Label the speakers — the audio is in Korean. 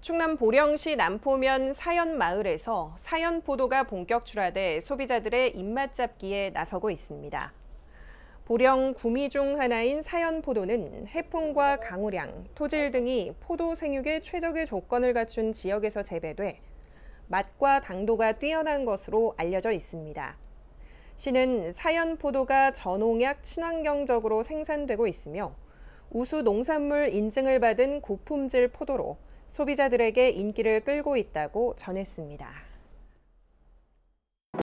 Speaker 1: 충남 보령시 남포면 사연마을에서 사연포도가 본격 출하돼 소비자들의 입맛 잡기에 나서고 있습니다. 보령 구미 중 하나인 사연포도는 해풍과 강우량, 토질 등이 포도 생육에 최적의 조건을 갖춘 지역에서 재배돼 맛과 당도가 뛰어난 것으로 알려져 있습니다. 시는 사연포도가 전농약 친환경적으로 생산되고 있으며 우수 농산물 인증을 받은 고품질 포도로 소비자들에게 인기를 끌고 있다고 전했습니다.